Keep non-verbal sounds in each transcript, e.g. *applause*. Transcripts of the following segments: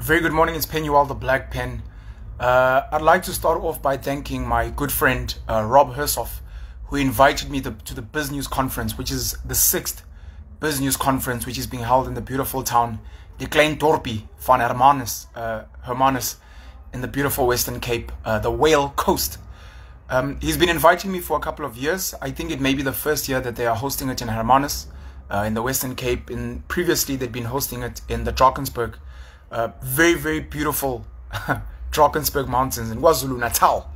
Very good morning. It's Penuel, the Black Pen. Uh, I'd like to start off by thanking my good friend uh, Rob Hersov, who invited me to, to the BizNews conference, which is the sixth BizNews conference, which is being held in the beautiful town De Klein Dorpie van Hermanus, uh, Hermanus in the beautiful Western Cape, uh, the Whale Coast. Um, he's been inviting me for a couple of years. I think it may be the first year that they are hosting it in Hermanus, uh, in the Western Cape. In previously, they'd been hosting it in the Drakensberg, uh, very very beautiful *laughs* Drakensberg Mountains in KwaZulu Natal,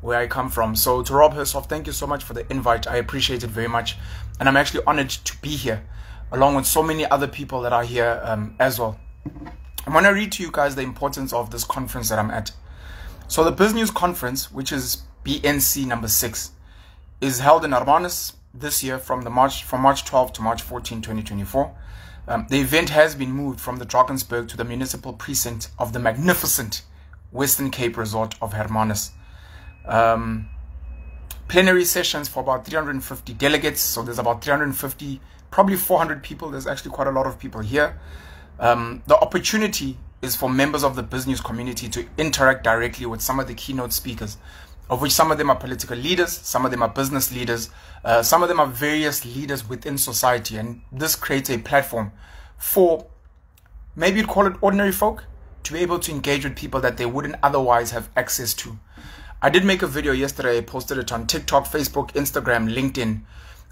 where I come from. So to Rob Hersov, thank you so much for the invite. I appreciate it very much, and I'm actually honored to be here, along with so many other people that are here um, as well. I want to read to you guys the importance of this conference that I'm at. So the BizNews conference, which is BNC number six, is held in Hermanus this year from the March from March 12 to March 14, 2024. Um, the event has been moved from the Drakensberg to the municipal precinct of the magnificent Western Cape resort of Hermanus. Um, plenary sessions for about 350 delegates. So there's about 350, probably 400 people. There's actually quite a lot of people here. Um, the opportunity is for members of the business community to interact directly with some of the keynote speakers, of which some of them are political leaders, some of them are business leaders, uh, some of them are various leaders within society. And this creates a platform for maybe you'd call it ordinary folk to be able to engage with people that they wouldn't otherwise have access to. I did make a video yesterday, I posted it on TikTok, Facebook, Instagram, LinkedIn,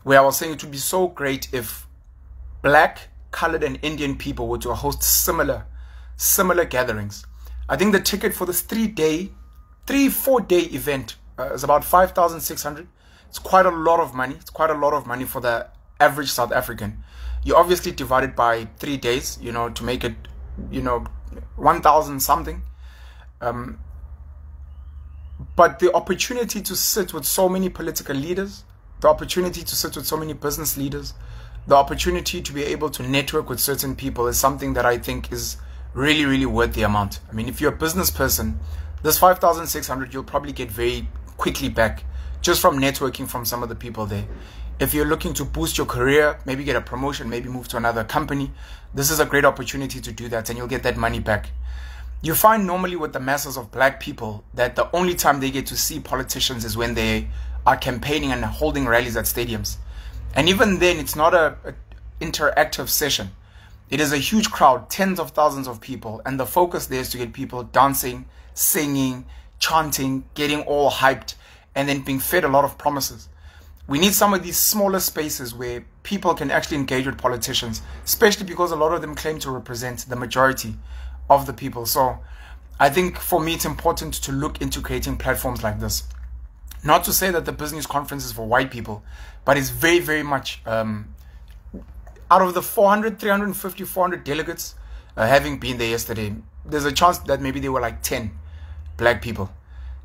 where I was saying it would be so great if black colored and Indian people were to host similar, similar gatherings. I think the ticket for this three day, three, four day event uh, is about 5,600. It's quite a lot of money. It's quite a lot of money for the average South African. You obviously divide it by three days, you know, to make it, you know, 1,000 something. Um, but the opportunity to sit with so many political leaders, the opportunity to sit with so many business leaders, the opportunity to be able to network with certain people is something that I think is really, really worth the amount. I mean, if you're a business person, this 5,600 you'll probably get very quickly back just from networking from some of the people there. If you're looking to boost your career, maybe get a promotion, maybe move to another company, this is a great opportunity to do that and you'll get that money back. You find normally with the masses of black people that the only time they get to see politicians is when they are campaigning and holding rallies at stadiums. And even then, it's not a, a interactive session. It is a huge crowd, tens of thousands of people, and the focus there is to get people dancing, singing, chanting, getting all hyped, and then being fed a lot of promises. We need some of these smaller spaces where people can actually engage with politicians, especially because a lot of them claim to represent the majority of the people. So I think for me, it's important to look into creating platforms like this. Not to say that the business conference is for white people, but it's very, very much um, out of the 400, 350, 400 delegates uh, having been there yesterday, there's a chance that maybe there were like 10 black people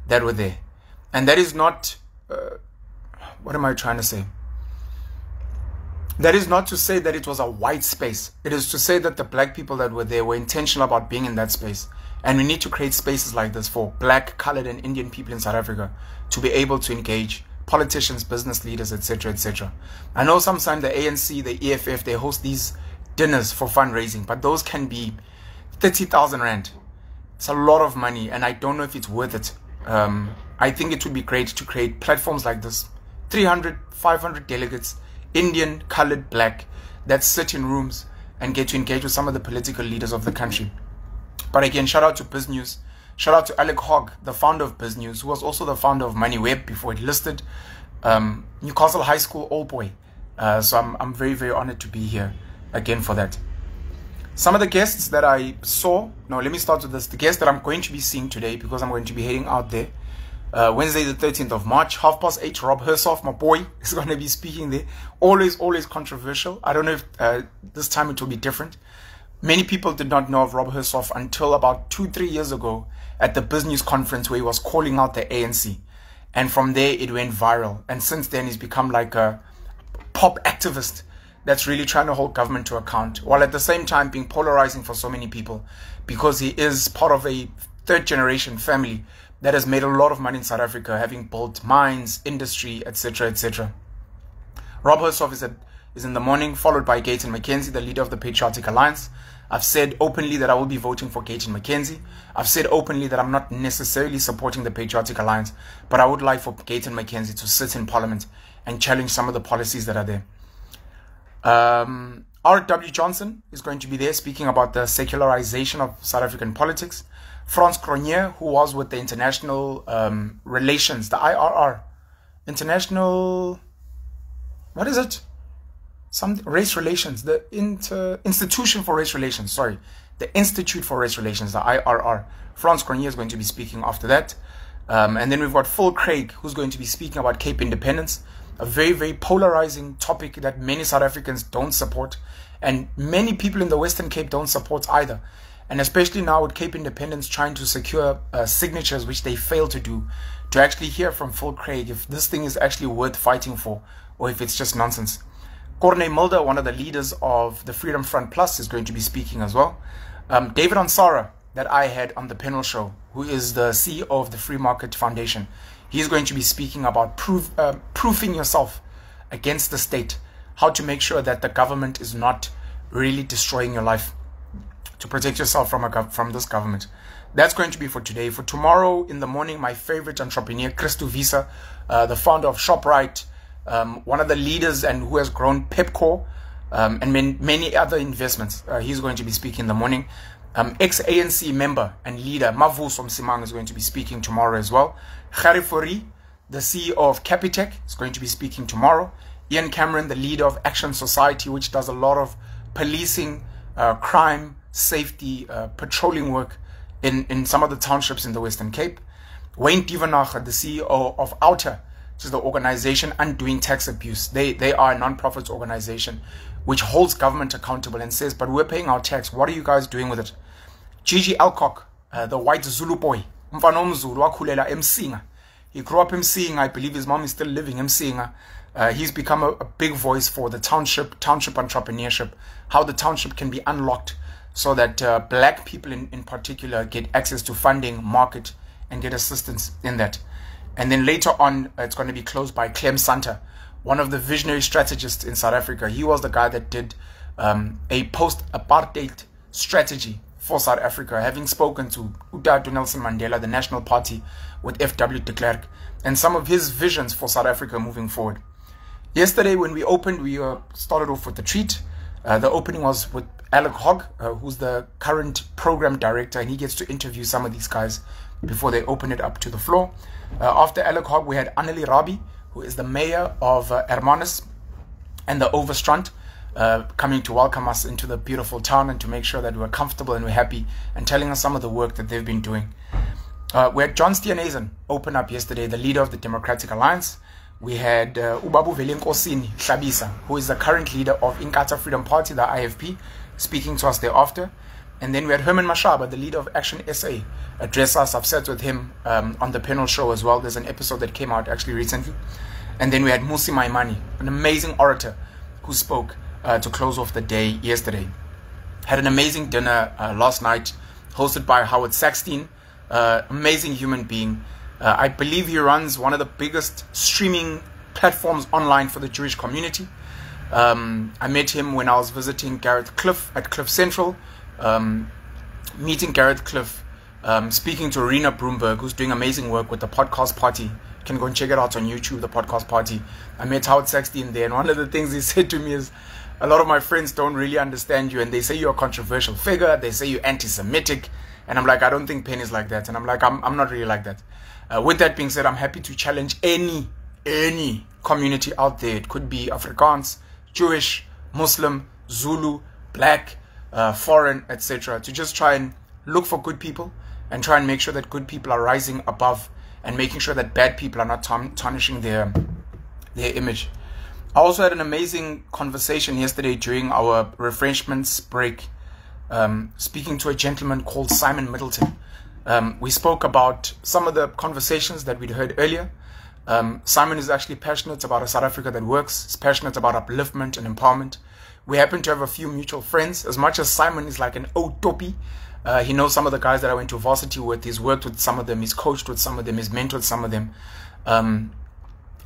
that were there. And that is not, uh, what am I trying to say? That is not to say that it was a white space. It is to say that the black people that were there were intentional about being in that space. And we need to create spaces like this for black, colored, and Indian people in South Africa to be able to engage politicians, business leaders, etc., etc. I know sometimes the ANC, the EFF, they host these dinners for fundraising, but those can be 30,000 Rand. It's a lot of money, and I don't know if it's worth it. Um, I think it would be great to create platforms like this 300, 500 delegates, Indian, colored, black, that sit in rooms and get to engage with some of the political leaders of the country. But again, shout out to BizNews. Shout out to Alec Hogg, the founder of BizNews, who was also the founder of MoneyWeb before it listed. Um, Newcastle High School old boy. Uh, so I'm, I'm very, very honored to be here again for that. Some of the guests that I saw, no, let me start with this. The guests that I'm going to be seeing today, because I'm going to be heading out there, uh, Wednesday the 13th of March, half past eight, Rob Hersov, my boy, *laughs* is going to be speaking there. Always, always controversial. I don't know if uh, this time it will be different. Many people did not know of Rob Hersov until about two, three years ago at the business conference where he was calling out the ANC. And from there, it went viral. And since then, he's become like a pop activist that's really trying to hold government to account, while at the same time being polarizing for so many people because he is part of a third generation family that has made a lot of money in South Africa, having built mines, industry, etc., etc. Rob Hersov is, a, is in the morning, followed by Gayton McKenzie, the leader of the Patriotic Alliance. I've said openly that I will be voting for Gayton McKenzie. I've said openly that I'm not necessarily supporting the Patriotic Alliance, but I would like for Gayton McKenzie to sit in Parliament and challenge some of the policies that are there. Um, R.W. Johnson is going to be there speaking about the secularization of South African politics. Frans Cronje, who was with the International um, Relations, the IRR, International, what is it? Some race relations, the inter, Institution for Race Relations, sorry, the Institute for Race Relations, the IRR. Frans Cronje is going to be speaking after that. Um, and then we've got Phil Craig, who's going to be speaking about Cape independence, a very, very polarizing topic that many South Africans don't support, and many people in the Western Cape don't support either. And especially now with Cape Independence trying to secure uh, signatures, which they failed to do, to actually hear from Phil Craig if this thing is actually worth fighting for or if it's just nonsense. Corne Mulder, one of the leaders of the Freedom Front Plus, is going to be speaking as well. Um, David Ansara, that I had on the panel show, who is the CEO of the Free Market Foundation, he's going to be speaking about proof, uh, proofing yourself against the state, how to make sure that the government is not really destroying your life to protect yourself from a from this government. That's going to be for today. For tomorrow in the morning, my favorite entrepreneur, Christo Wiese, uh, the founder of ShopRite, um, one of the leaders and who has grown Pepkor um, and many, many other investments. Uh, he's going to be speaking in the morning. Um, ex-ANC member and leader Mavuso Msimang is going to be speaking tomorrow as well. Gerrie Fourie, the CEO of Capitec, is going to be speaking tomorrow. Ian Cameron, the leader of Action Society, which does a lot of policing, uh, crime, safety, uh, patrolling work in, in some of the townships in the Western Cape. Wayne Duvenage, the CEO of OUTA, is the organization Undoing Tax Abuse. They, they are a non-profit organization which holds government accountable and says, but we're paying our tax. What are you guys doing with it? GG Alcock, uh, the white Zulu boy. He grew up in Msinga. I believe his mom is still living in Uh, he's become a, a, big voice for the township, township entrepreneurship, how the township can be unlocked so that uh, black people in, in particular get access to funding, market, and get assistance in that. And then later on, it's going to be closed by Clem Sunter, one of the visionary strategists in South Africa. He was the guy that did um, a post apartheid strategy for South Africa, having spoken to Udatu Nelson Mandela, the National Party, with F.W. de Klerk, and some of his visions for South Africa moving forward. Yesterday, when we opened, we uh, started off with the treat. Uh, the opening was with Alec Hogg, uh, who's the current program director, and he gets to interview some of these guys before they open it up to the floor. Uh, after Alec Hogg, we had Annelie Rabie, who is the mayor of uh, Hermanus and the Overstrand, uh, coming to welcome us into the beautiful town and to make sure that we're comfortable and we're happy and telling us some of the work that they've been doing. Uh, we had John Steenhuisen open up yesterday, the leader of the Democratic Alliance. We had uh, Ubabu Velenkosini Hlabisa, who is the current leader of Inkatha Freedom Party, the IFP, speaking to us thereafter. And then we had Herman Mashaba, the leader of Action SA, address us. I've sat with him um, on the panel show as well. There's an episode that came out actually recently. And then we had Mmusi Maimane, an amazing orator who spoke uh, to close off the day yesterday. Had an amazing dinner uh, last night, hosted by Howard Sackstein, uh, amazing human being. Uh, I believe he runs one of the biggest streaming platforms online for the Jewish community. Um, I met him when I was visiting Gareth Cliff at Cliff Central, um, meeting Gareth Cliff, um, speaking to Rina Broomberg, who's doing amazing work with the Podcast Party. You can go and check it out on YouTube, the Podcast Party. I met Howard Sackstein there, and one of the things he *laughs* said to me is, a lot of my friends don't really understand you, and they say you're a controversial figure. They say you're anti-Semitic, and I'm like, I don't think Penn is like that, and I'm like, I'm, I'm not really like that. Uh, with that being said, I'm happy to challenge any any community out there. It could be Afrikaans, Jewish, Muslim, Zulu, black, uh, foreign, etc. To just try and look for good people and try and make sure that good people are rising above and making sure that bad people are not tarnishing their their image. I also had an amazing conversation yesterday during our refreshments break, um, speaking to a gentleman called Simon Middleton. Um, we spoke about some of the conversations that we'd heard earlier. Um, Simon is actually passionate about a South Africa that works. He's passionate about upliftment and empowerment. We happen to have a few mutual friends. As much as Simon is like an old topi, uh, he knows some of the guys that I went to varsity with. He's worked with some of them. He's coached with some of them. He's mentored some of them. Um,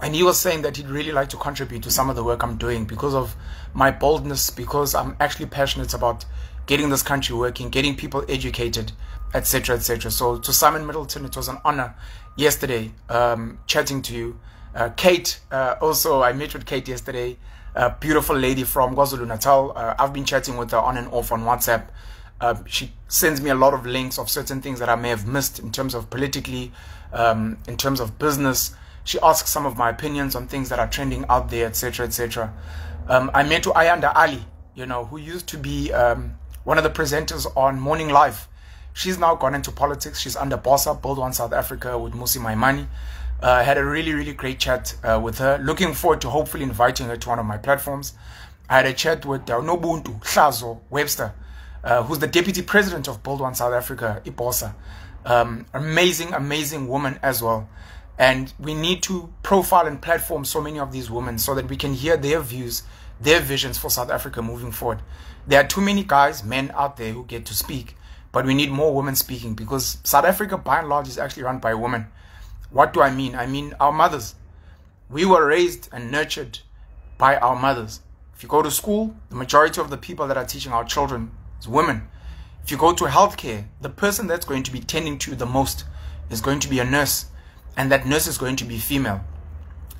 and he was saying that he'd really like to contribute to some of the work I'm doing because of my boldness, because I'm actually passionate about getting this country working, getting people educated, etc., etc. So to Simon Middleton, it was an honor yesterday um, chatting to you. Uh, Kate, uh, also I met with Kate yesterday, a beautiful lady from KwaZulu Natal. Uh, I've been chatting with her on and off on WhatsApp. Uh, she sends me a lot of links of certain things that I may have missed in terms of politically, um, in terms of business. She asks some of my opinions on things that are trending out there, etc., etc. Um, I met Ayanda Allie, you know, who used to be um, one of the presenters on Morning Live. She's now gone into politics. She's under BOSA, Build One South Africa, with Mmusi Maimane. I uh, had a really, really great chat uh, with her. Looking forward to hopefully inviting her to one of my platforms. I had a chat with uh, Nobuntu Hlazo Webster, uh, who's the deputy president of Build One South Africa, IBOSA. Um, amazing, amazing woman as well. And we need to profile and platform so many of these women so that we can hear their views, their visions for South Africa moving forward. There are too many guys, men out there who get to speak, but we need more women speaking because South Africa, by and large, is actually run by women. What do I mean? I mean our mothers. We were raised and nurtured by our mothers. If you go to school, the majority of the people that are teaching our children is women. If you go to healthcare, the person that's going to be tending to you the most is going to be a nurse, and that nurse is going to be female.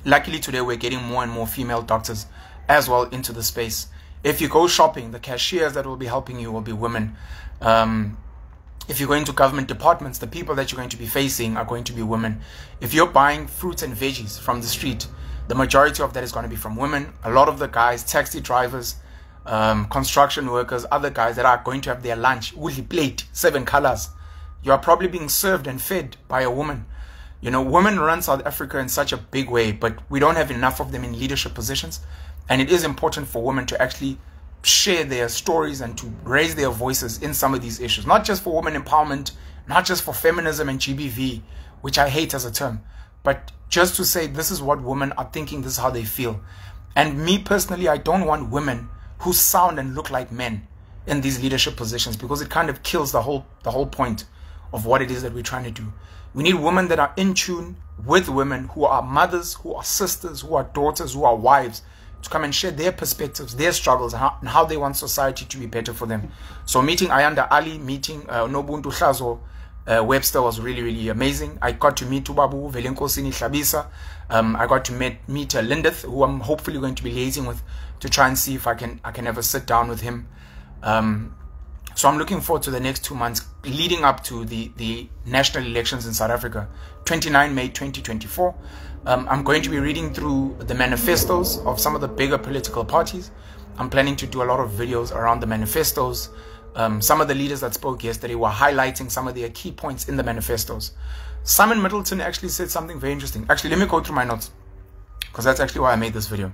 Luckily, today we're getting more and more female doctors as well into the space. If you go shopping, the cashiers that will be helping you will be women. Um, if you're going to government departments, the people that you're going to be facing are going to be women. If you're buying fruits and veggies from the street, the majority of that is going to be from women. A lot of the guys, taxi drivers, um, construction workers, other guys that are going to have their lunch, woolly plate, seven colors, you are probably being served and fed by a woman. You know, women run South Africa in such a big way, but we don't have enough of them in leadership positions. And it is important for women to actually share their stories and to raise their voices in some of these issues, not just for women empowerment, not just for feminism and GBV, which I hate as a term, but just to say this is what women are thinking, this is how they feel. And me personally, I don't want women who sound and look like men in these leadership positions because it kind of kills the whole the whole point of what it is that we're trying to do. We need women that are in tune with women who are mothers, who are sisters, who are daughters, who are wives, to come and share their perspectives, their struggles, and how, and how, they want society to be better for them. So meeting Ayanda Allie, meeting uh, Nobuntu Hlazo uh, Webster was really, really amazing. I got to meet Ubabu Velenkosini Hlabisa. Um, I got to meet, meet uh, who I'm hopefully going to be liaising with to try and see if I can I can ever sit down with him. Um, so I'm looking forward to the next two months leading up to the, the national elections in South Africa, 29 May 2024. Um, I'm going to be reading through the manifestos of some of the bigger political parties. I'm planning to do a lot of videos around the manifestos. Um, some of the leaders that spoke yesterday were highlighting some of their key points in the manifestos. Simon Middleton actually said something very interesting. Actually, let me go through my notes because that's actually why I made this video.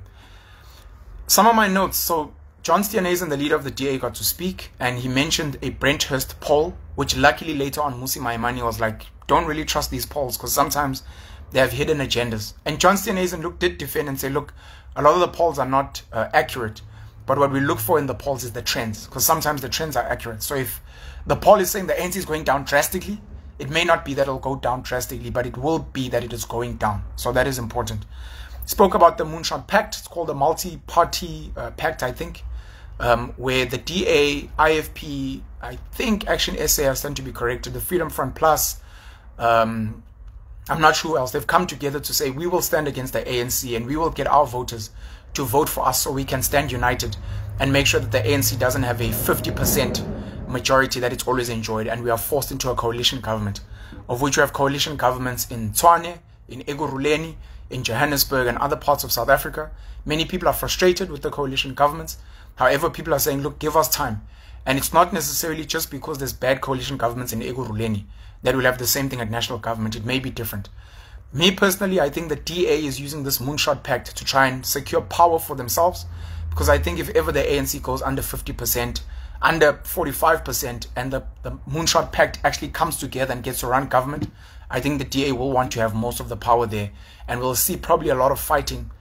Some of my notes. So, John Steenhuisen, the leader of the DA, got to speak and he mentioned a Brenthurst poll, which luckily later on Mmusi Maimane was like, don't really trust these polls because sometimes they have hidden agendas. And John Steenhuisen look, did defend and say, look, a lot of the polls are not uh, accurate. But what we look for in the polls is the trends, because sometimes the trends are accurate. So if the poll is saying the ANC is going down drastically, it may not be that it'll go down drastically, but it will be that it is going down. So that is important. Spoke about the Moonshot Pact. It's called a multi-party uh, pact, I think, um, where the DA, IFP, I think Action SA are starting to be corrected, the Freedom Front Plus, um, I'm not sure who else. They've come together to say we will stand against the ANC and we will get our voters to vote for us so we can stand united and make sure that the ANC doesn't have a 50% majority that it's always enjoyed and we are forced into a coalition government, of which we have coalition governments in Tshwane, in Ekurhuleni, in Johannesburg and other parts of South Africa. Many people are frustrated with the coalition governments. However, people are saying, look, give us time. And it's not necessarily just because there's bad coalition governments in Ekurhuleni that will have the same thing at national government. It may be different. Me personally, I think the DA is using this moonshot pact to try and secure power for themselves because I think if ever the ANC goes under 50%, under 45%, and the, the moonshot pact actually comes together and gets to run government, I think the DA will want to have most of the power there. And we'll see probably a lot of fighting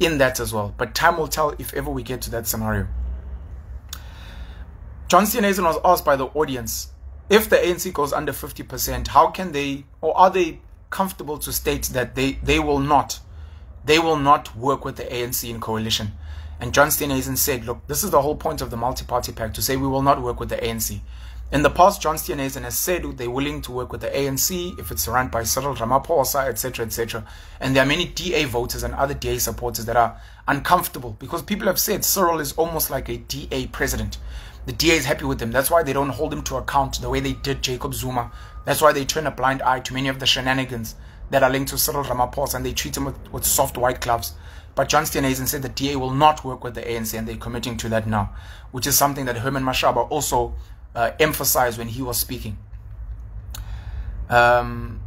in that as well. But time will tell if ever we get to that scenario. John Steenhuisen was asked by the audience if the ANC goes under 50%, how can they, or are they comfortable to state that they, they will not, they will not work with the ANC in coalition? And John Steenhuisen said, look, this is the whole point of the multi-party pact, to say we will not work with the ANC. In the past, John Steenhuisen has said they're willing to work with the ANC if it's run by Cyril Ramaphosa, etc., etc. And there are many DA voters and other DA supporters that are uncomfortable because people have said Cyril is almost like a DA president. The DA is happy with him. That's why they don't hold him to account the way they did Jacob Zuma. That's why they turn a blind eye to many of the shenanigans that are linked to Cyril Ramaphosa and they treat him with, with soft white gloves. But John Steenhuisen said the DA will not work with the ANC and they're committing to that now, which is something that Herman Mashaba also uh, emphasized when he was speaking. Um,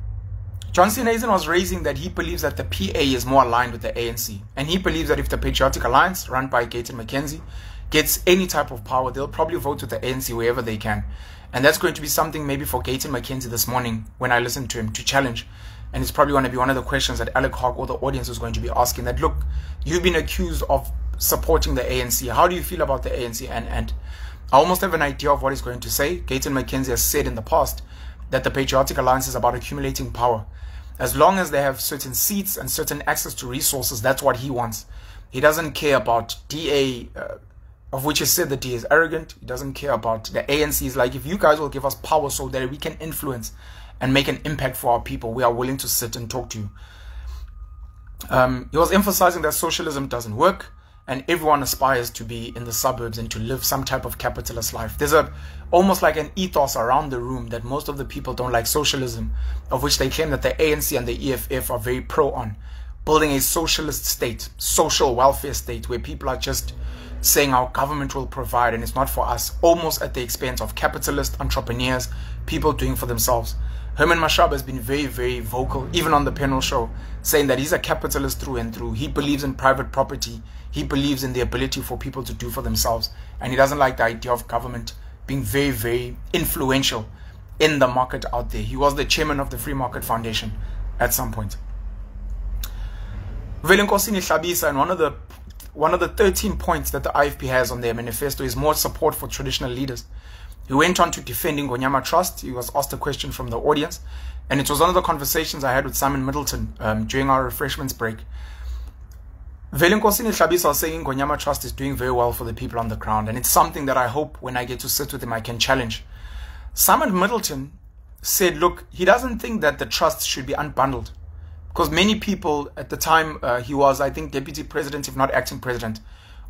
John Steenhuisen was raising that he believes that the PA is more aligned with the ANC. And he believes that if the Patriotic Alliance, run by Gayton McKenzie, gets any type of power, they'll probably vote with the ANC wherever they can. And that's going to be something maybe for Gayton McKenzie this morning when I listened to him to challenge. And it's probably going to be one of the questions that Alec Hogg or the audience is going to be asking that, look, you've been accused of supporting the ANC. How do you feel about the ANC? And, and I almost have an idea of what he's going to say. Gayton McKenzie has said in the past that the Patriotic Alliance is about accumulating power. As long as they have certain seats and certain access to resources, that's what he wants. He doesn't care about DA, uh, of which he said that he is arrogant. He doesn't care about the ANC. Is like, if you guys will give us power so that we can influence and make an impact for our people, we are willing to sit and talk to you. Um, he was emphasizing that socialism doesn't work and everyone aspires to be in the suburbs and to live some type of capitalist life. There's a almost like an ethos around the room that most of the people don't like socialism, of which they claim that the ANC and the EFF are very pro on. Building a socialist state, social welfare state, where people are just saying our government will provide and it's not for us, almost at the expense of capitalist entrepreneurs, people doing for themselves. Herman Mashaba has been very, very vocal, even on the panel show, saying that he's a capitalist through and through. He believes in private property. He believes in the ability for people to do for themselves. And he doesn't like the idea of government being very, very influential in the market out there. He was the chairman of the Free Market Foundation at some point. Velenkosini Hlabisa, and one of the one of the 13 points that the IFP has on their manifesto is more support for traditional leaders. He went on to defending Gonyama Trust. He was asked a question from the audience. And it was one of the conversations I had with Simon Middleton um, during our refreshments break. Velenkosini Hlabisa was saying Gonyama Trust is doing very well for the people on the ground. And it's something that I hope when I get to sit with him, I can challenge. Simon Middleton said, look, he doesn't think that the trust should be unbundled. Because many people at the time uh, he was, I think, deputy president, if not acting president,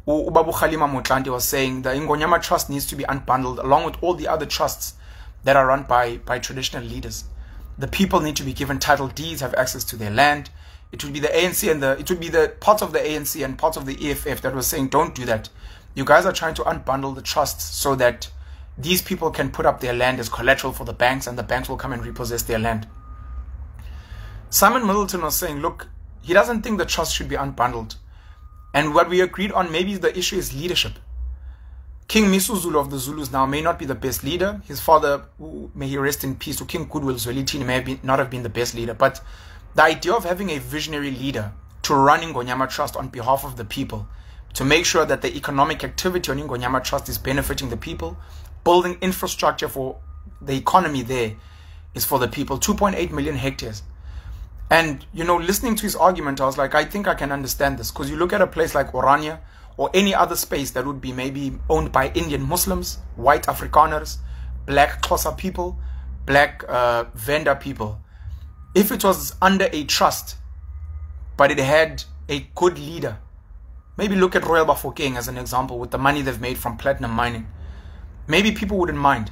Ubabu Kgalema Motlanthe was saying the Ingonyama Trust needs to be unbundled along with all the other trusts that are run by, by traditional leaders. The people need to be given title deeds, have access to their land, it would be the ANC and the it would be the parts of the ANC and parts of the EFF that were saying don't do that. You guys are trying to unbundle the trusts so that these people can put up their land as collateral for the banks and the banks will come and repossess their land. Simon Middleton was saying, look, he doesn't think the trust should be unbundled. And what we agreed on, maybe the issue is leadership. King Misuzulu of the Zulus now may not be the best leader. His father, may he rest in peace, to King Goodwill Zwelithini may have been, not have been the best leader. But the idea of having a visionary leader to run Ingonyama Trust on behalf of the people, to make sure that the economic activity on Ingonyama Trust is benefiting the people, building infrastructure for the economy there is for the people. 2.8 million hectares. And, you know, listening to his argument, I was like, I think I can understand this. Because you look at a place like Orania or any other space that would be maybe owned by Indian Muslims, white Afrikaners, black Xhosa people, black uh, Venda people if it was under a trust, but it had a good leader, maybe look at Royal Bafokeng as an example with the money they've made from platinum mining. Maybe people wouldn't mind.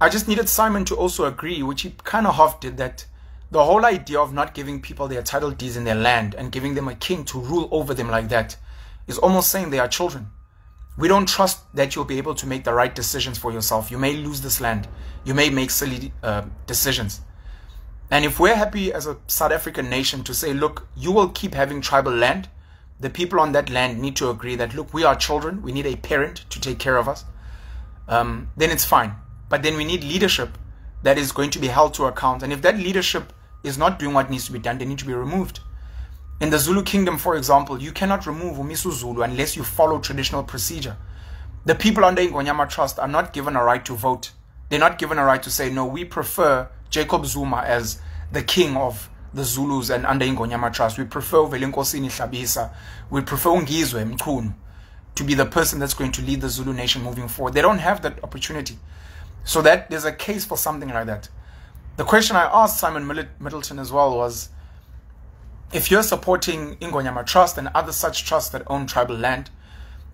I just needed Simon to also agree, which he kind of half did, that the whole idea of not giving people their title deeds in their land and giving them a king to rule over them like that is almost saying they are children. We don't trust that you'll be able to make the right decisions for yourself. You may lose this land. You may make silly uh, decisions. And if we're happy as a South African nation to say, look, you will keep having tribal land, the people on that land need to agree that, look, we are children, we need a parent to take care of us, um, then it's fine. But then we need leadership that is going to be held to account. And if that leadership is not doing what needs to be done, they need to be removed. In the Zulu kingdom, for example, you cannot remove Umisu Zulu unless you follow traditional procedure. The people under Ingonyama Trust are not given a right to vote. They're not given a right to say, no, we prefer Jacob Zuma as the king of the Zulus and under Ingonyama Trust. We prefer Velenkosini Hlabisa. We prefer Ngizwe Mchunu. to be the person that's going to lead the Zulu nation moving forward. They don't have that opportunity. So that there's a case for something like that. The question I asked Simon Middleton as well was if you're supporting Ingonyama Trust and other such trusts that own tribal land,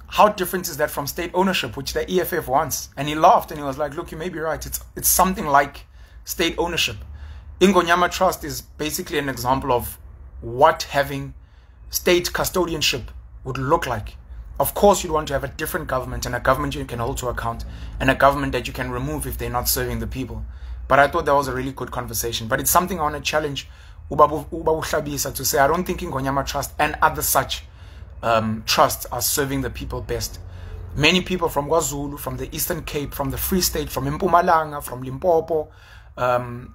how different is that from state ownership, which the EFF wants? And he laughed and he was like, look, you may be right. It's, it's something like state ownership. Ingonyama Trust is basically an example of what having state custodianship would look like. Of course, you'd want to have a different government and a government you can hold to account and a government that you can remove if they're not serving the people. But I thought that was a really good conversation. But it's something I want to challenge Ubabu, Ubabu to say, I don't think Ingonyama Trust and other such um, trusts are serving the people best. Many people from KwaZulu, from the Eastern Cape, from the Free State, from Mpumalanga, from Limpopo, um,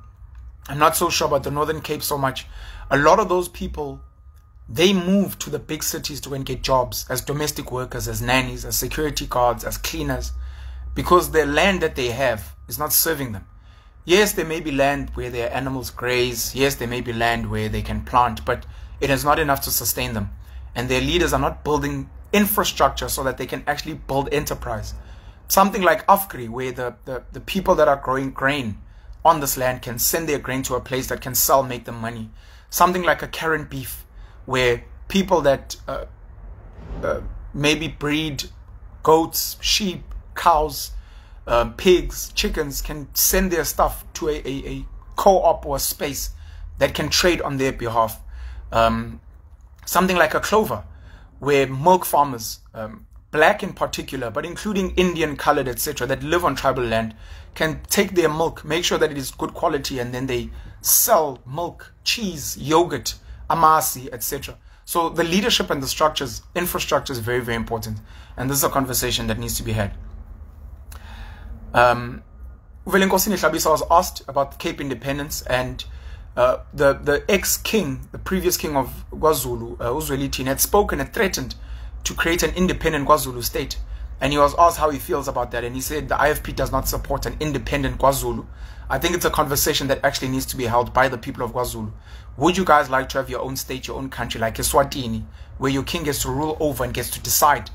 I'm not so sure about the Northern Cape so much. A lot of those people, they move to the big cities to and get jobs as domestic workers, as nannies, as security guards, as cleaners, because the land that they have is not serving them. Yes, there may be land where their animals graze. Yes, there may be land where they can plant, but it is not enough to sustain them and their leaders are not building infrastructure so that they can actually build enterprise. Something like Afgri, where the, the, the people that are growing grain on this land can send their grain to a place that can sell, make them money. Something like a Karan Beef, where people that uh, uh, maybe breed goats, sheep, cows, um, pigs, chickens can send their stuff to a, a, a co-op or space that can trade on their behalf. Um, something like a clover, where milk farmers, um, black in particular, but including Indian, colored, etc., that live on tribal land, can take their milk, make sure that it is good quality, and then they sell milk, cheese, yogurt, amasi, etc. So the leadership and the structures, infrastructure is very, very important. And this is a conversation that needs to be had. Um, Uvelenkosini Hlabisa was asked about Cape independence and uh, the the ex king, the previous king of KwaZulu, uh, Uzwelithini, had spoken and threatened to create an independent KwaZulu state. And he was asked how he feels about that, and he said the IFP does not support an independent KwaZulu. I think it's a conversation that actually needs to be held by the people of KwaZulu. Would you guys like to have your own state, your own country, like Eswatini, where your king gets to rule over and gets to decide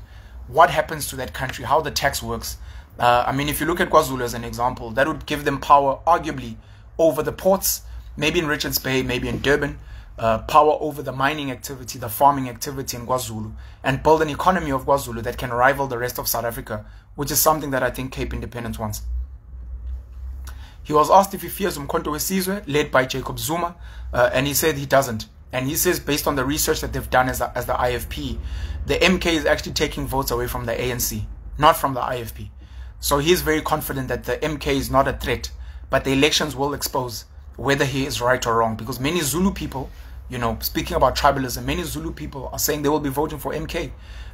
what happens to that country, how the tax works? Uh, I mean, if you look at KwaZulu as an example, that would give them power, arguably, over the ports maybe in Richards Bay, maybe in Durban, uh, power over the mining activity, the farming activity in KwaZulu, and build an economy of KwaZulu that can rival the rest of South Africa, which is something that I think Cape Independence wants. He was asked if he fears Umkhonto Wesizwe, led by Jacob Zuma, uh, and he said he doesn't. And he says, based on the research that they've done as, a, as the IFP, the MK is actually taking votes away from the ANC, not from the IFP. So he's very confident that the MK is not a threat, but the elections will expose whether he is right or wrong. Because many Zulu people, you know, speaking about tribalism, many Zulu people are saying they will be voting for MK.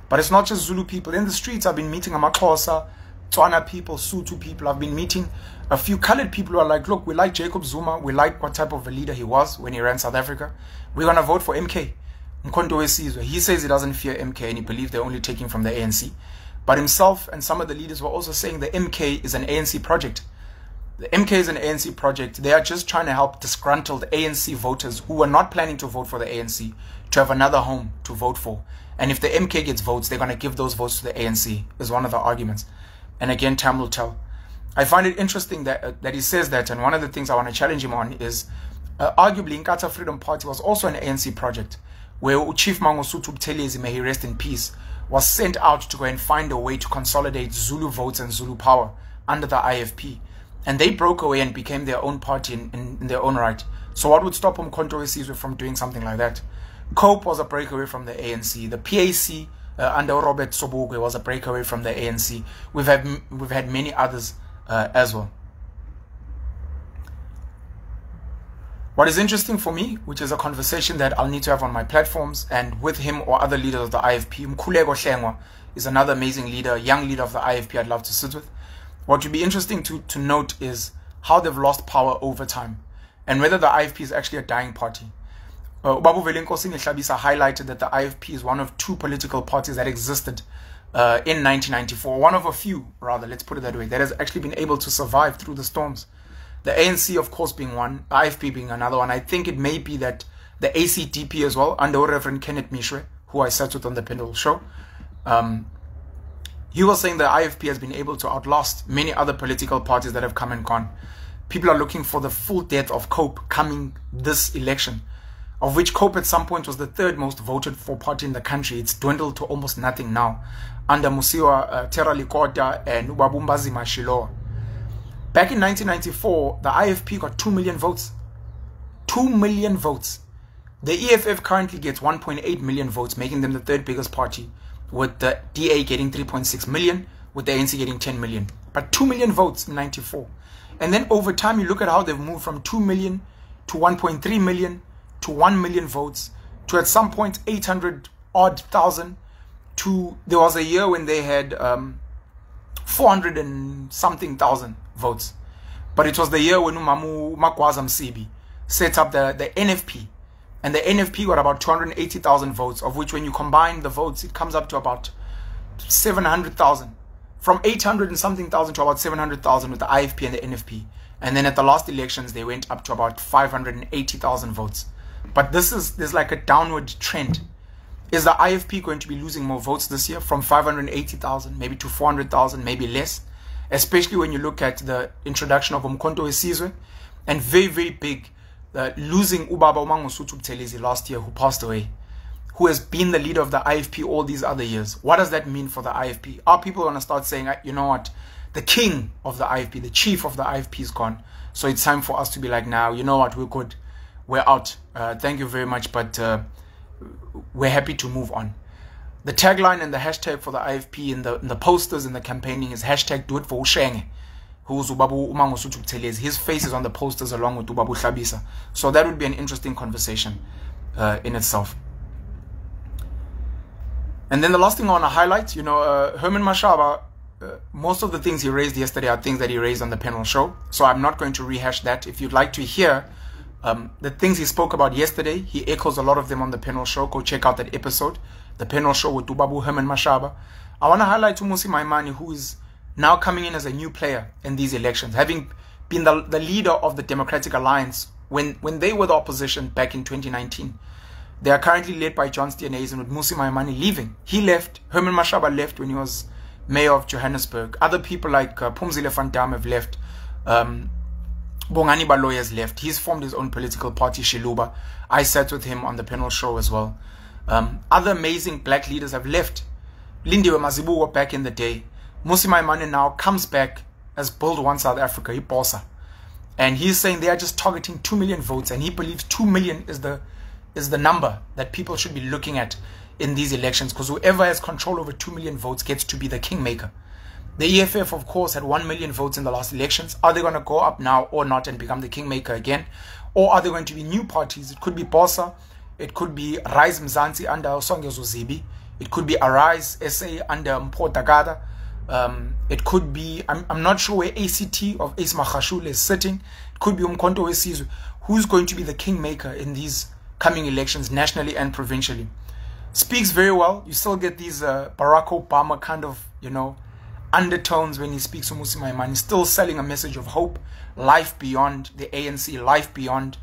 But it's not just Zulu people. In the streets, I've been meeting Amaxhosa, Tswana people, Sotho people. I've been meeting a few colored people who are like, look, we like Jacob Zuma. We like what type of a leader he was when he ran South Africa. We're going to vote for MK. Umkhonto Wesizwe. He says he doesn't fear MK and he believes they're only taking from the ANC. But himself and some of the leaders were also saying the MK is an ANC project. The MK is an ANC project. They are just trying to help disgruntled ANC voters who are not planning to vote for the ANC to have another home to vote for. And if the MK gets votes, they're going to give those votes to the ANC, is one of the arguments. And again, time will tell. I find it interesting that, uh, that he says that. And one of the things I want to challenge him on is uh, arguably, Inkatha Freedom Party was also an ANC project where Chief Mangosuthu Buthelezi, may he rest in peace, was sent out to go and find a way to consolidate Zulu votes and Zulu power under the IFP and they broke away and became their own party in, in, in their own right. So what would stop Umkhonto Wesizwe from doing something like that? COPE was a breakaway from the ANC. The PAC uh, under Robert Sobukwe was a breakaway from the ANC. We've had we've had many others uh, as well. What is interesting for me, which is a conversation that I'll need to have on my platforms and with him or other leaders of the IFP, Mkhuleko Hlengwa is another amazing leader, young leader of the IFP I'd love to sit with. What would be interesting to, to note is how they've lost power over time and whether the IFP is actually a dying party. Uh, Babu Velenkosini Hlabisa highlighted that the IFP is one of two political parties that existed uh, in 1994, one of a few, rather, let's put it that way, that has actually been able to survive through the storms. The ANC, of course, being one, IFP being another one. I think it may be that the ACDP as well, under Reverend Kenneth Meshoe, who I sat with on the Penuel show, um, He was saying the IFP has been able to outlast many other political parties that have come and gone. People are looking for the full death of COPE coming this election, of which COPE at some point was the third most voted for party in the country. It's dwindled to almost nothing now under Musiwa uh, Terror Lekota and Ubabumbazi Shilowa. Back in 1994, the IFP got 2 million votes. 2 million votes. The EFF currently gets 1.8 million votes, making them the third biggest party, with the DA getting 3.6 million, with the ANC getting 10 million. But 2 million votes in 94. And then over time, you look at how they've moved from 2 million to 1.3 million to 1 million votes to at some point 800 odd thousand to there was a year when they had um, 400 and something thousand votes. But it was the year when Umamu Magwaza Msibi set up the, the NFP. And the NFP got about 280,000 votes, of which when you combine the votes, it comes up to about 700,000. From 800 and something thousand to about 700,000 with the IFP and the NFP. And then at the last elections, they went up to about 580,000 votes. But this is, there's like a downward trend. Is the IFP going to be losing more votes this year from 580,000, maybe to 400,000, maybe less? Especially when you look at the introduction of Umkhonto weSizwe and very, very big uh, losing Ubaba Umangosuthu Buthelezi last year, who passed away, who has been the leader of the IFP all these other years. What does that mean for the IFP? Are people going to start saying, you know what, the king of the IFP, the chief of the IFP is gone. So it's time for us to be like, now, you know what, we're good. We're out. Uh, thank you very much, but uh, we're happy to move on. The tagline and the hashtag for the IFP in the, in the posters and the campaigning is hashtag do it for Ushenge who's Ubabu Umangosuthu Buthelezi. His face is on the posters along with Ubabu Hlabisa. So that would be an interesting conversation uh, in itself. And then the last thing I want to highlight, you know, uh, Herman Mashaba, uh, most of the things he raised yesterday are things that he raised on the panel show. So I'm not going to rehash that. If you'd like to hear um, the things he spoke about yesterday, he echoes a lot of them on the panel show. Go check out that episode, the panel show with Ubabu Herman Mashaba. I want to highlight Mmusi Maimane, who is now coming in as a new player in these elections, having been the, the leader of the Democratic Alliance when, when they were the opposition back in 2019. They are currently led by John Steenhuisen with Mmusi Maimane leaving. He left, Herman Mashaba left when he was mayor of Johannesburg. Other people like uh, Phumzile van Damme have left. Um, Bongani Baloyi has left. He's formed his own political party, Xiluva. I sat with him on the panel show as well. Um, other amazing black leaders have left. Lindiwe Mazibuko back in the day. Mmusi Maimane now comes back as Build One South Africa, Iposa. And he's saying they are just targeting 2 million votes and he believes 2 million is the is the number that people should be looking at in these elections because whoever has control over 2 million votes gets to be the kingmaker. The EFF, of course, had 1 million votes in the last elections. Are they going to go up now or not and become the kingmaker again? Or are there going to be new parties? It could be BOSA. It could be Rise Mzansi under Songezo Zibi. It could be Arise SA under Mpho Dakada. Um, it could be, I'm, I'm not sure where ACT of Ace Magashule is sitting. It could be Umkhonto weSizwe. Who's going to be the kingmaker in these coming elections, nationally and provincially? Speaks very well. You still get these uh, Barack Obama kind of, you know, undertones when he speaks to Mmusi Maimane. He's still selling a message of hope, life beyond the ANC, life beyond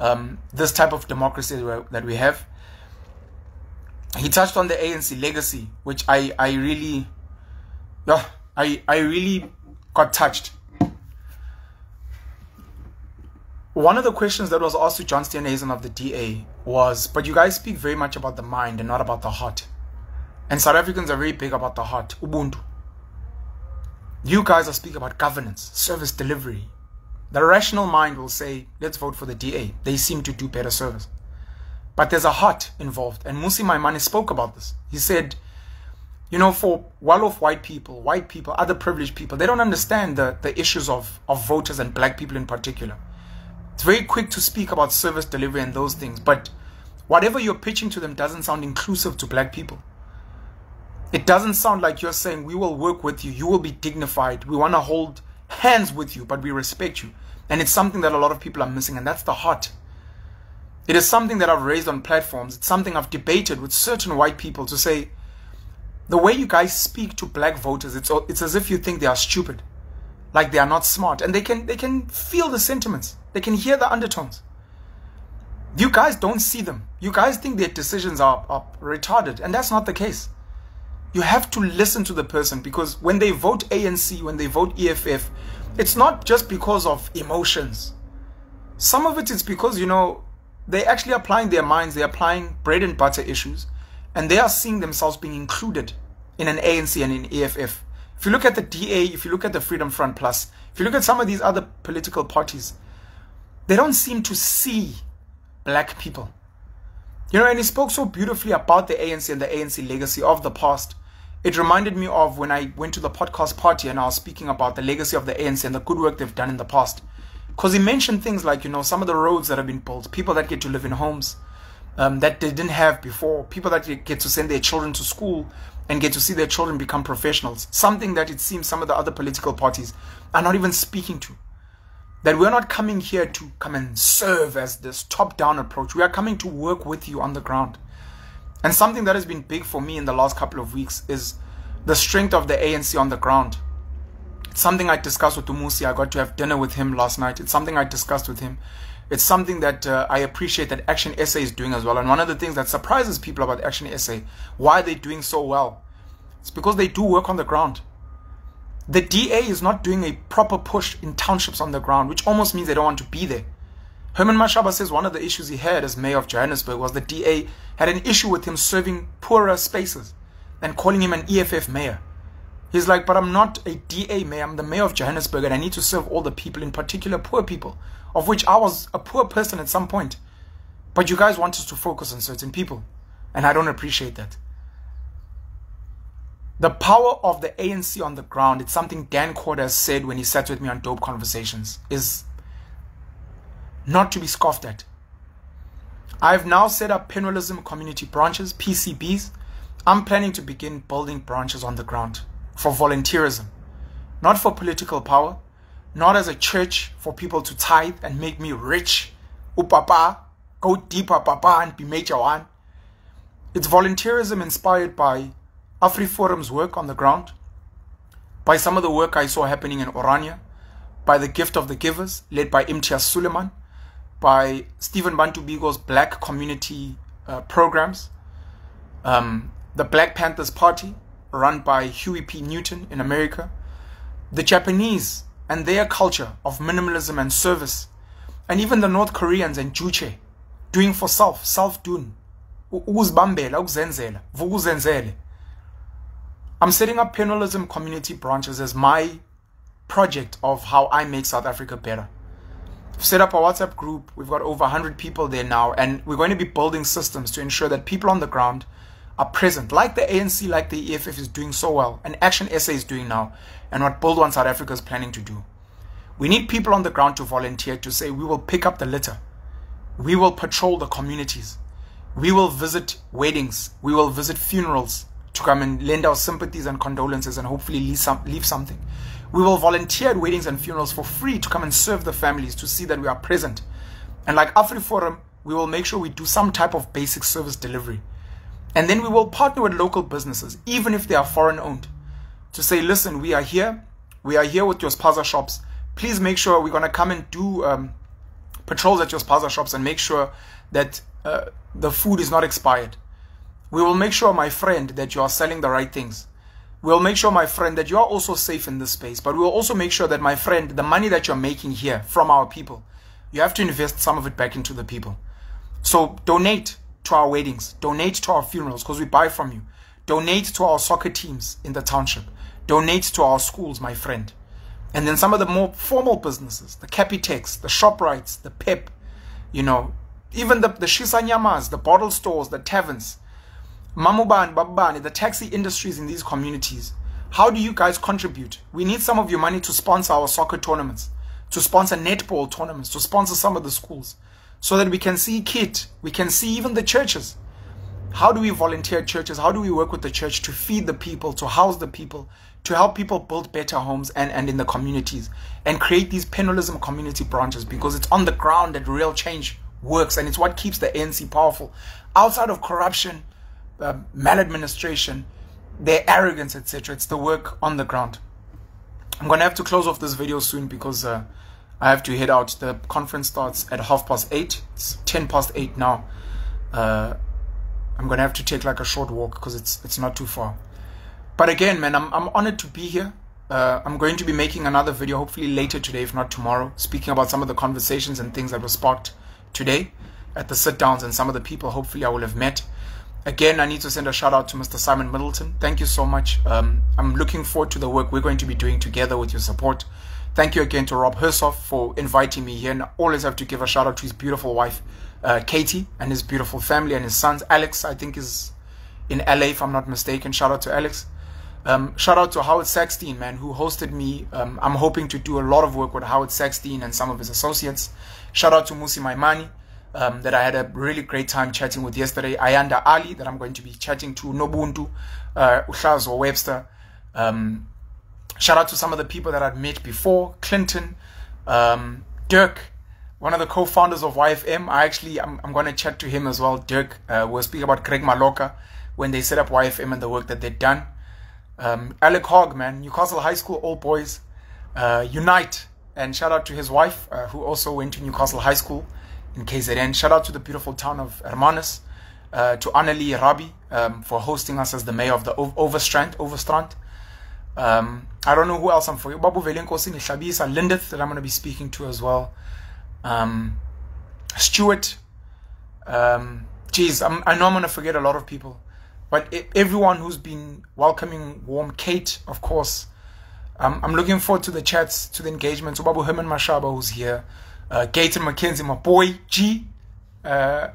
um, this type of democracy that we have. He touched on the ANC legacy, which I, I really yeah, I, I really got touched. One of the questions that was asked to John Steenhuisen of the DA was, but you guys speak very much about the mind and not about the heart. And South Africans are very big about the heart. Ubuntu. You guys are speaking about governance, service delivery. The rational mind will say, let's vote for the DA. They seem to do better service. But there's a heart involved. And Mmusi Maimane spoke about this. He said, you know, for well-off white people, white people, other privileged people, they don't understand the, the issues of, of voters and black people in particular. It's very quick to speak about service delivery and those things, but whatever you're pitching to them doesn't sound inclusive to black people. It doesn't sound like you're saying, we will work with you, you will be dignified, we want to hold hands with you, but we respect you. And it's something that a lot of people are missing, and that's the heart. It is something that I've raised on platforms. It's something I've debated with certain white people to say, the way you guys speak to black voters, it's, it's as if you think they are stupid, like they are not smart, and they can they can feel the sentiments, they can hear the undertones. You guys don't see them. You guys think their decisions are, are retarded, and that's not the case. You have to listen to the person because when they vote ANC, when they vote EFF, it's not just because of emotions. Some of it is because, you know, they're actually applying their minds, they're applying bread and butter issues, and they are seeing themselves being included in an ANC and in EFF. If you look at the DA, if you look at the Freedom Front Plus, if you look at some of these other political parties, they don't seem to see black people. You know, and he spoke so beautifully about the ANC and the ANC legacy of the past. It reminded me of when I went to the podcast party and I was speaking about the legacy of the ANC and the good work they've done in the past. Because he mentioned things like, you know, some of the roads that have been built, people that get to live in homes um, that they didn't have before, people that get to send their children to school and get to see their children become professionals. Something that it seems some of the other political parties are not even speaking to. That we're not coming here to come and serve as this top down approach. We are coming to work with you on the ground. And something that has been big for me in the last couple of weeks is the strength of the ANC on the ground. It's something I discussed with Umusi. I got to have dinner with him last night. It's something I discussed with him. It's something that uh, I appreciate that Action SA is doing as well. And one of the things that surprises people about Action SA, why they're doing so well, it's because they do work on the ground. The DA is not doing a proper push in townships on the ground, which almost means they don't want to be there. Herman Mashaba says one of the issues he had as mayor of Johannesburg was the DA had an issue with him serving poorer spaces and calling him an EFF mayor. He's like, but I'm not a DA mayor. I'm the mayor of Johannesburg and I need to serve all the people, in particular poor people, of which I was a poor person at some point. But you guys want us to focus on certain people. And I don't appreciate that. The power of the ANC on the ground, it's something Dan Corder said when he sat with me on Dope Conversations, is not to be scoffed at. I've now set up Penuelism Community Branches, PCBs. I'm planning to begin building branches on the ground for volunteerism, not for political power, not as a church for people to tithe and make me rich. Upapa, go deeper, ah, papa, and be major one. It's volunteerism inspired by AfriForum's work on the ground, by some of the work I saw happening in Orania, by the Gift of the Givers, led by Imtiaz Sooliman, by Stephen Bantu Biko's Black Community uh, programs, um, the Black Panthers Party, run by Huey P. Newton in America, the Japanese and their culture of minimalism and service, and even the North Koreans and Juche, doing for self, self-doing, ukuzibambela, ukuzenzela, vukuzenzele. I'm setting up Penuelism community branches as my project of how I make South Africa better. Set up a WhatsApp group. We've got over 100 people there now, and we're going to be building systems to ensure that people on the ground are present, like the ANC, like the EFF is doing so well, and Action SA is doing now, and what Build One South Africa is planning to do. We need people on the ground to volunteer to say, we will pick up the litter. We will patrol the communities. We will visit weddings. We will visit funerals to come and lend our sympathies and condolences and hopefully leave, some, leave something. We will volunteer at weddings and funerals for free to come and serve the families to see that we are present. And like AfriForum, we will make sure we do some type of basic service delivery. And then we will partner with local businesses, even if they are foreign owned, to say, listen, we are here. We are here with your spaza shops. Please make sure we're going to come and do um, patrols at your spaza shops and make sure that uh, the food is not expired. We will make sure, my friend, that you are selling the right things. We'll make sure, my friend, that you are also safe in this space. But we will also make sure that, my friend, the money that you're making here from our people, you have to invest some of it back into the people. So donate to our weddings, donate to our funerals because we buy from you, donate to our soccer teams in the township, donate to our schools, my friend. And then some of the more formal businesses, the Capitecs, the ShopRites, the PEP, you know, even the, the Shisanyamas, the bottle stores, the taverns, Mamuban, Babani, the taxi industries in these communities. How do you guys contribute? We need some of your money to sponsor our soccer tournaments, to sponsor netball tournaments, to sponsor some of the schools so that we can see KIT, we can see even the churches. How do we volunteer churches? How do we work with the church to feed the people, to house the people, to help people build better homes and, and in the communities and create these Penuelism community branches because it's on the ground that real change works and it's what keeps the ANC powerful. Outside of corruption, uh, maladministration, their arrogance, etc., it's the work on the ground. I'm going to have to close off this video soon because uh, I have to head out. The conference starts at half past eight. It's ten past eight now. Uh, I'm gonna have to take like a short walk because it's it's not too far. but again, man, I'm, I'm honored to be here. Uh, I'm going to be making another video, hopefully later today, if not tomorrow, speaking about some of the conversations and things that were sparked today at the sit downs and some of the people hopefully I will have met. Again, I need to send a shout out to Mr. Simon Middleton. Thank you so much. Um, I'm looking forward to the work we're going to be doing together with your support. Thank you again to Rob Hersov for inviting me here. And I always have to give a shout out to his beautiful wife, uh, Katie, and his beautiful family and his sons. Alex, I think, is in LA, if I'm not mistaken. Shout out to Alex. Um, shout out to Howard Sackstein, man, who hosted me. Um, I'm hoping to do a lot of work with Howard Sackstein and some of his associates. Shout out to Mmusi Maimane, um, that I had a really great time chatting with yesterday. Ayanda Allie, that I'm going to be chatting to. Nobuntu, uh, Webster. Um, shout out to some of the people that I'd met before. Clinton, um, Dirk, one of the co-founders of YFM. I actually, I'm, I'm going to chat to him as well. Dirk, uh, we'll speak about Greg Maloka when they set up YFM and the work that they've done. Um, Alec Hogg, man, Newcastle High School, all boys, uh, unite. And shout out to his wife, uh, who also went to Newcastle High School in KZN. Shout out to the beautiful town of Hermanus, uh, to Annelie Rabie um, for hosting us as the mayor of the Overstrand. Overstrand. Um, I don't know who else I'm for. you. Babu Velenkosi, Hlabisa, Lindith, that I'm going to be speaking to as well. Um, Stuart. Um, geez, I'm, I know I'm going to forget a lot of people. But everyone who's been welcoming, warm, Kate, of course. Um, I'm looking forward to the chats, to the engagements. Babu Herman Mashaba, who's here. Uh, Gayton McKenzie, my boy, G. Uh,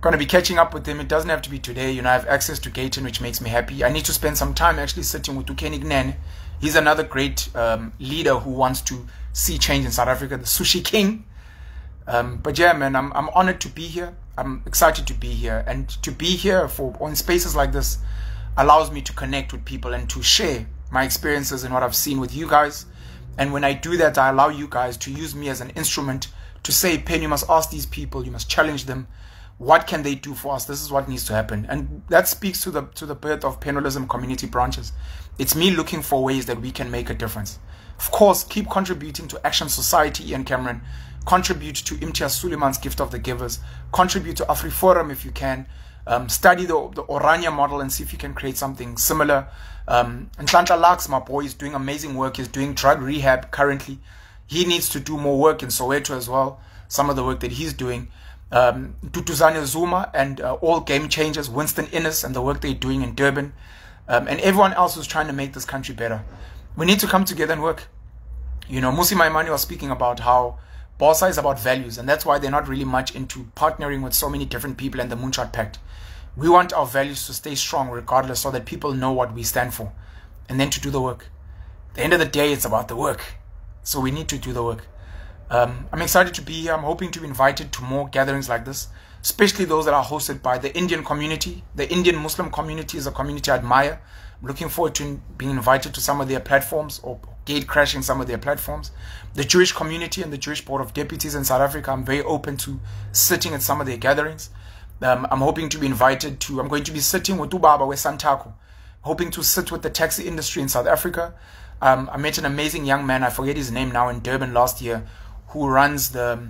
going to be catching up with him. It doesn't have to be today. You know, I have access to Gayton, which makes me happy. I need to spend some time actually sitting with Tukeni Gnen. He's another great um, leader who wants to see change in South Africa, the sushi king. Um, but yeah, man, I'm, I'm honored to be here. I'm excited to be here. And to be here for on spaces like this allows me to connect with people and to share my experiences and what I've seen with you guys. And when I do that, I allow you guys to use me as an instrument to say, Pen, you must ask these people, you must challenge them. What can they do for us? This is what needs to happen. And that speaks to the to the birth of Penuelism community branches. It's me looking for ways that we can make a difference. Of course, keep contributing to Action Society Ian Cameron contribute to Imtiaz Sooliman's Gift of the Givers, contribute to AfriForum if you can, um, study the, the Orania model and see if you can create something similar. Um, and Tlantla Lux, my boy, is doing amazing work. He's doing drug rehab currently. He needs to do more work in Soweto as well, some of the work that he's doing. Um, Tutuzane Zuma and uh, all game changers, Winston Innes and the work they're doing in Durban, um, and everyone else who's trying to make this country better. We need to come together and work. You know, Mmusi Maimane was speaking about how BOSA is about values, and that's why they're not really much into partnering with so many different people and the Moonshot Pact. We want our values to stay strong regardless so that people know what we stand for and then to do the work. At the end of the day, it's about the work. So we need to do the work. Um, I'm excited to be here. I'm hoping to be invited to more gatherings like this, especially those that are hosted by the Indian community. The Indian Muslim community is a community I admire. I'm looking forward to being invited to some of their platforms or gate crashing some of their platforms. The Jewish community and the Jewish Board of Deputies in South Africa, I'm very open to sitting at some of their gatherings. Um, I'm hoping to be invited to, I'm going to be sitting with Ubaba with Santaku, hoping to sit with the taxi industry in South Africa. Um, I met an amazing young man, I forget his name now, in Durban last year, who runs the,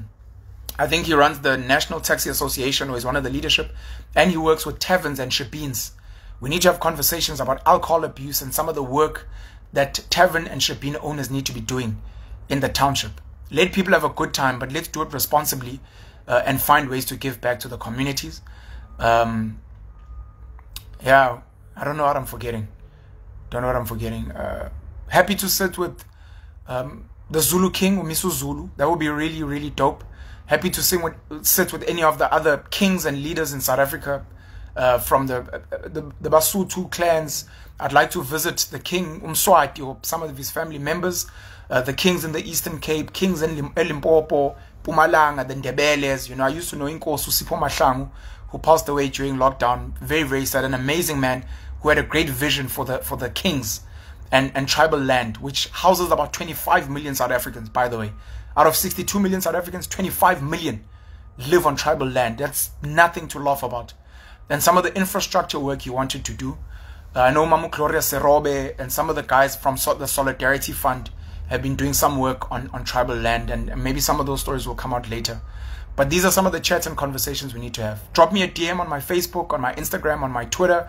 I think he runs the National Taxi Association, or is one of the leadership, and he works with taverns and shebeens. We need to have conversations about alcohol abuse and some of the work that tavern and shebeen owners need to be doing in the township. Let people have a good time, but let's do it responsibly uh, and find ways to give back to the communities. Um, yeah, I don't know what I'm forgetting. Don't know what I'm forgetting. Uh, happy to sit with um, the Zulu King, Misuzulu. That would be really, really dope. Happy to sing with, sit with any of the other kings and leaders in South Africa uh, from the, uh, the, the Basotho clans. I'd like to visit the king Umswati or some of his family members, uh, the kings in the Eastern Cape, kings in Limpopo, Mpumalanga, the Ndebeles. You know, I used to know Inkosi Sipho who passed away during lockdown. Very, very sad. An amazing man who had a great vision for the for the kings and, and tribal land, which houses about 25 million South Africans, by the way. Out of 62 million South Africans, 25 million live on tribal land. That's nothing to laugh about and some of the infrastructure work he wanted to do. I know Mamu Gloria Serobe and some of the guys from so the Solidarity Fund have been doing some work on, on tribal land, and maybe some of those stories will come out later. But these are some of the chats and conversations we need to have. Drop me a DM on my Facebook, on my Instagram, on my Twitter.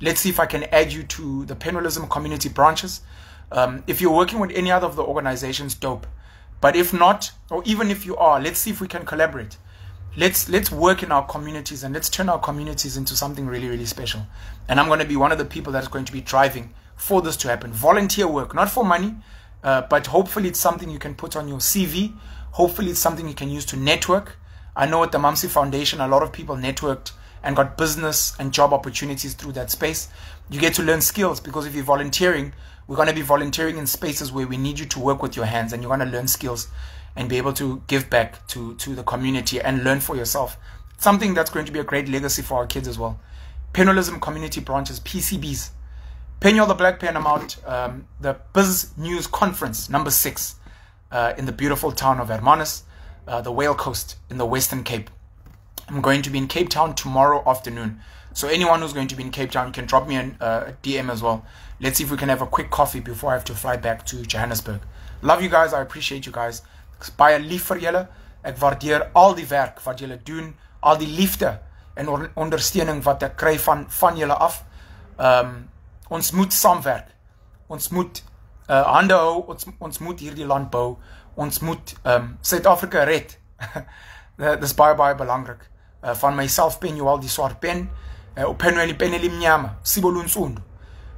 let's see if I can add you to the Penuelism community branches. Um, if you're working with any other of the organizations, dope. But if not, or even if you are, let's see if we can collaborate. Let's let's work in our communities and let's turn our communities into something really, really special. And I'm going to be one of the people that's going to be driving for this to happen. Volunteer work, not for money, uh, but hopefully it's something you can put on your CV. Hopefully it's something you can use to network. I know at the Mamsi Foundation, a lot of people networked and got business and job opportunities through that space. You get to learn skills because if you're volunteering, we're going to be volunteering in spaces where we need you to work with your hands and you're going to learn skills and be able to give back to, to the community and learn for yourself. Something that's going to be a great legacy for our kids as well. Penuelism community branches, PCBs. Penuel the Black Pen, I'm. Um, the BizNews Conference, number six, uh, in the beautiful town of Hermanus, uh, the Whale Coast in the Western Cape. I'm going to be in Cape Town tomorrow afternoon. So anyone who's going to be in Cape Town can drop me uh, a DM as well. Let's see if we can have a quick coffee before I have to fly back to Johannesburg. Love you guys. I appreciate you guys. Ek is baie lief vir julle. Ek waardeer al die werk wat julle doen, al die liefde en ondersteuning wat ek kry van van julle af. Ehm um, ons moet saamwerk. Ons moet uh, hande hou. Ons ons moet hierdie land bou. Ons moet ehm um, Suid-Afrika red. *laughs* Dis baie baie belangrik. Uh, van myself pen you all die swart pen eh, uphenweni ipeni elimnyama sibo lunsundu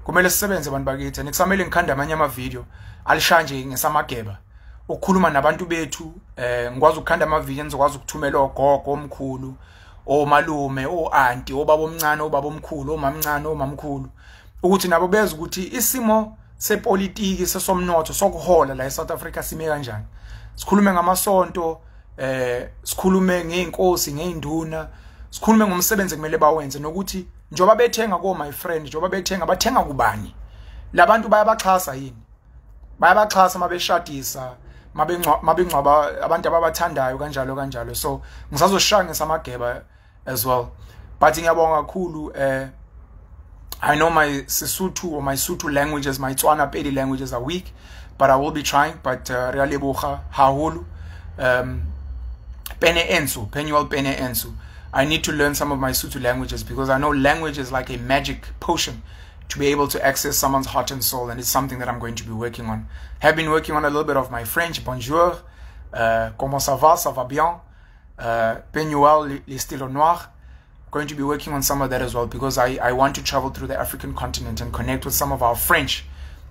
kumele sisebenze abantu bakithi nikusamele ngikhanda amanye amavidiyo alisha nje ngesamageba ukukhuluma nabantu bethu eh ngikwazi ukukhanda amavidiyo ngizokwazi ukuthumela ogogo omkhulu omalume o-anti obaba omncane obaba omkhulu omamncane omamkhulu ukuthi nabo beze ukuthi isimo sepolitiki sesomnotho sokuhola la eSouth Africa sime kanjani. Sikhulume ngamasonto eh sikhulume ngeinkosi ngeinduna sikhulume ngomsebenzi kumele bawenze nokuthi njoba bethenga ko my friend njoba bethenga bathenga kubani? Labantu bayabaxhasa yini? Bayabaxhasa mabeshadisa mabengcwaba abantu ababathandayo kanjalo kanjalo so ngisazoshaya ngesamageba as well but ngiyabonga kakhulu eh I know my Sesotho or my Sotho languages, my Tswana Pedi languages are weak, but I will be trying. But uh, re a leboga haholo. Um, pene ensu, penuel pene ensu. I need to learn some of my Sotho languages because I know language is like a magic potion to be able to access someone's heart and soul, and it's something that I'm going to be working on. Have been working on a little bit of my French. Bonjour, uh, comment ça va, ça va bien, uh, penuel les stylos noirs. Going to be working on some of that as well because I, I want to travel through the African continent and connect with some of our French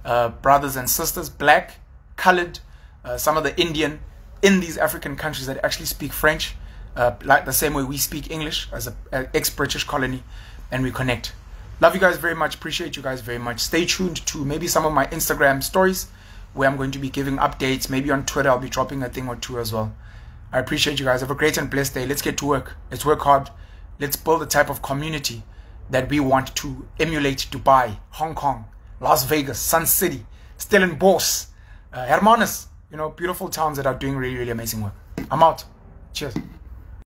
uh, brothers and sisters, black, colored, uh, some of the Indian in these African countries that actually speak French, uh, like the same way we speak English as an ex-British colony, and we connect. Love you guys very much. Appreciate you guys very much. Stay tuned to maybe some of my Instagram stories where I'm going to be giving updates. Maybe on Twitter, I'll be dropping a thing or two as well. I appreciate you guys. Have a great and blessed day. Let's get to work. Let's work hard. Let's build the type of community that we want to emulate Dubai, Hong Kong, Las Vegas, Sun City, Stellenbosch, uh, Hermanus, you know, beautiful towns that are doing really, really amazing work. I'm out. Cheers.